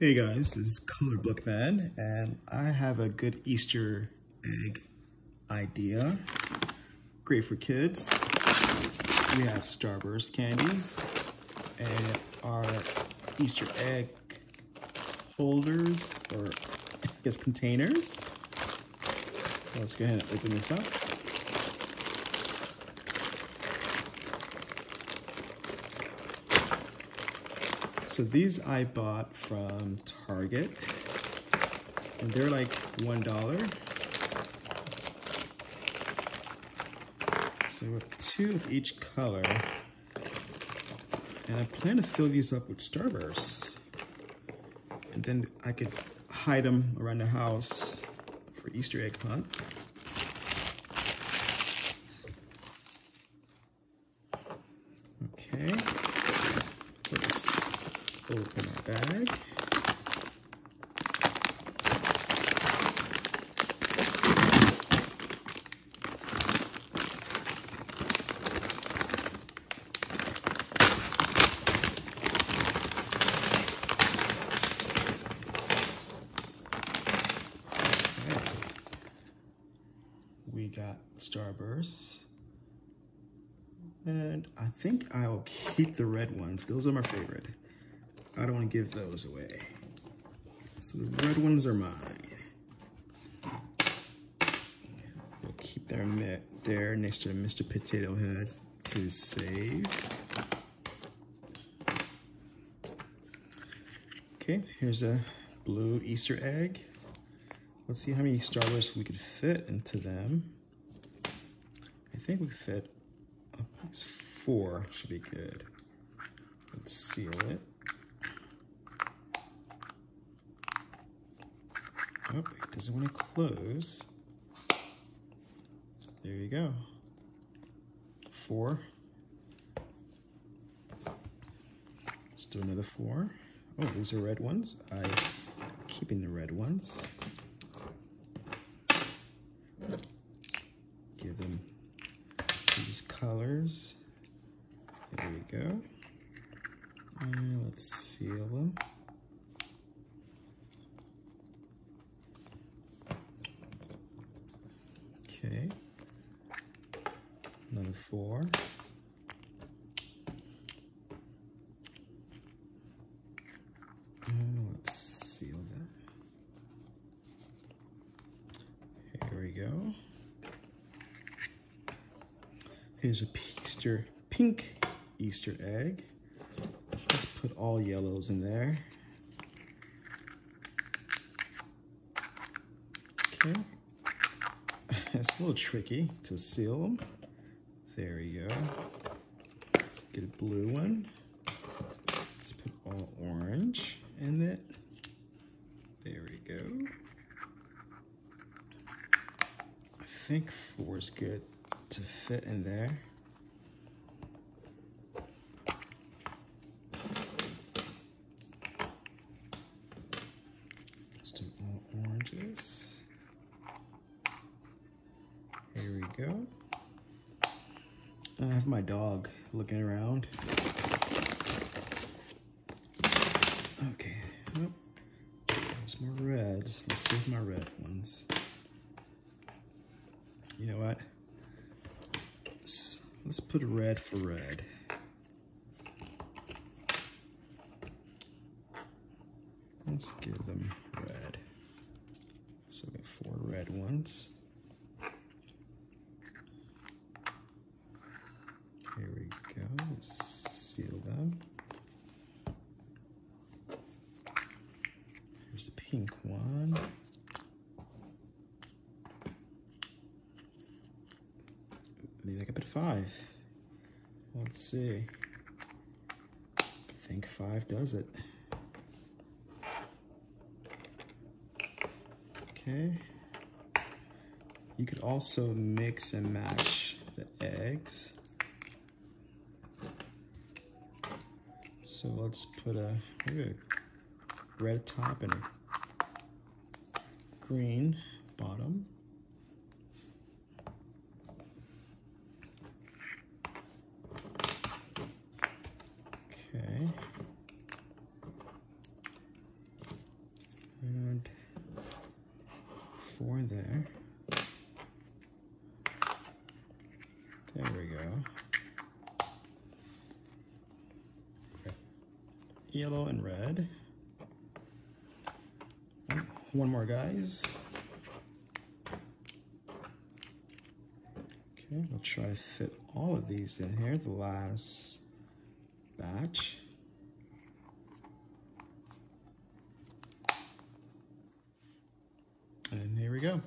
Hey guys, this is KolorBookMan, and I have a good Easter egg idea. Great for kids. We have Starburst candies and our Easter egg holders, or I guess containers. Let's go ahead and open this up. So these I bought from Target, and they're like $1. So have two of each color, and I plan to fill these up with Starbursts. And then I could hide them around the house for Easter egg hunt. Okay, open our bag. We got Starburst. And I think I'll keep the red ones. Those are my favorite. I don't want to give those away. So the red ones are mine. We'll keep their mitt there next to Mr. Potato Head to save. Okay, here's a blue Easter egg. Let's see how many Starbursts we could fit into them. I think we fit, oh, four, should be good. Let's seal it. Oh, it doesn't want to close. There you go. Four. Let's do another four. Oh, these are red ones. I'm keeping the red ones. Give them these colors. There we go. And let's seal them. Okay. Another four. And let's seal that. Here we go. Here's a Easter pink Easter egg. Let's put all yellows in there. Okay. It's a little tricky to seal them. There we go. Let's get a blue one. Let's put all orange in it. There we go. I think four is good to fit in there. Let's do all oranges. Here we go. I have my dog looking around. Okay, oh, there's more reds. Let's save my red ones. You know what? Let's, let's put a red for red. Let's give them red. So we got four red ones. Here we go. Let's seal them. Here's the pink one. Maybe I could put five. Let's see. I think five does it. Okay. You could also mix and match the eggs. So let's put a, a red top and a green bottom. Okay. And four there. There we go. Yellow and red. Oh, one more, guys. Okay, I'll try to fit all of these in here, the last batch. We go.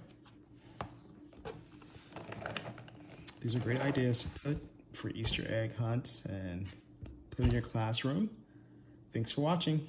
These are great ideas to put for Easter egg hunts and put in your classroom. Thanks for watching.